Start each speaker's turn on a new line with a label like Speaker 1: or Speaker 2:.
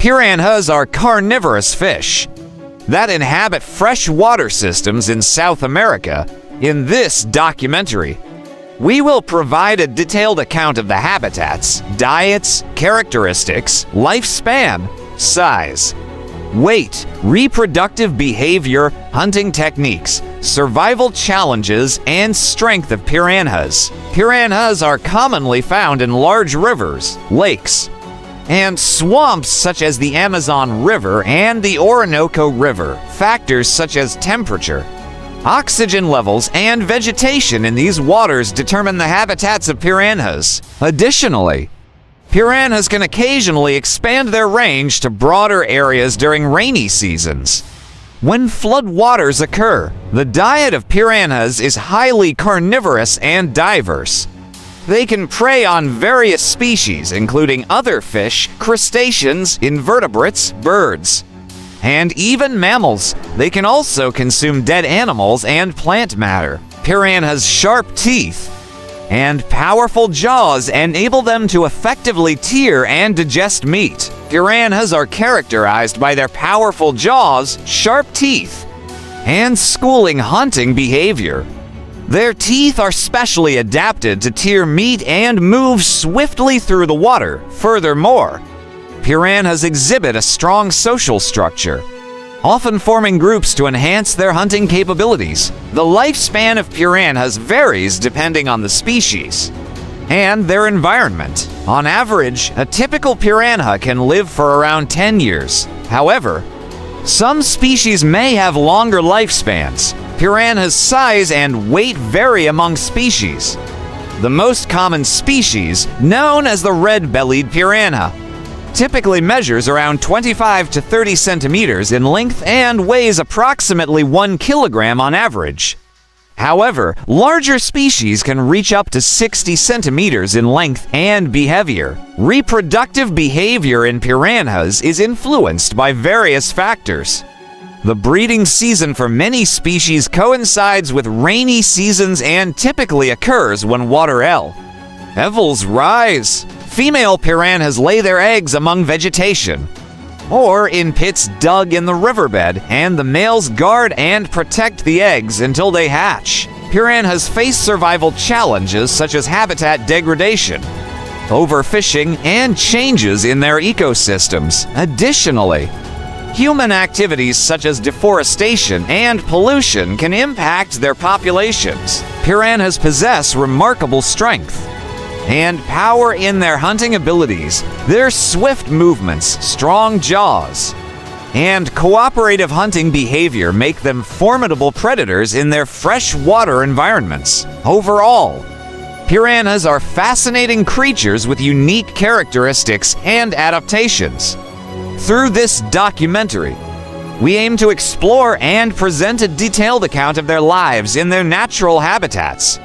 Speaker 1: Piranhas are carnivorous fish that inhabit freshwater systems in South America in this documentary. We will provide a detailed account of the habitats, diets, characteristics, lifespan, size, weight, reproductive behavior, hunting techniques, survival challenges, and strength of piranhas. Piranhas are commonly found in large rivers, lakes, and swamps such as the Amazon River and the Orinoco River. Factors such as temperature, oxygen levels, and vegetation in these waters determine the habitats of piranhas. Additionally, piranhas can occasionally expand their range to broader areas during rainy seasons. When flood waters occur, the diet of piranhas is highly carnivorous and diverse. They can prey on various species, including other fish, crustaceans, invertebrates, birds, and even mammals. They can also consume dead animals and plant matter. Piranhas' sharp teeth and powerful jaws enable them to effectively tear and digest meat. Piranhas are characterized by their powerful jaws, sharp teeth, and schooling hunting behavior. Their teeth are specially adapted to tear meat and move swiftly through the water. Furthermore, piranhas exhibit a strong social structure, often forming groups to enhance their hunting capabilities. The lifespan of piranhas varies depending on the species and their environment. On average, a typical piranha can live for around 10 years. However, some species may have longer lifespans. Piranha's size and weight vary among species. The most common species, known as the red-bellied piranha, typically measures around 25 to 30 centimeters in length and weighs approximately 1 kilogram on average. However, larger species can reach up to 60 centimeters in length and be heavier. Reproductive behavior in piranhas is influenced by various factors. The breeding season for many species coincides with rainy seasons and typically occurs when water L. Rise. Female piranhas lay their eggs among vegetation or in pits dug in the riverbed, and the males guard and protect the eggs until they hatch. Piranhas face survival challenges such as habitat degradation, overfishing, and changes in their ecosystems. Additionally, Human activities such as deforestation and pollution can impact their populations. Piranhas possess remarkable strength and power in their hunting abilities, their swift movements, strong jaws, and cooperative hunting behavior make them formidable predators in their freshwater environments. Overall, piranhas are fascinating creatures with unique characteristics and adaptations. Through this documentary, we aim to explore and present a detailed account of their lives in their natural habitats.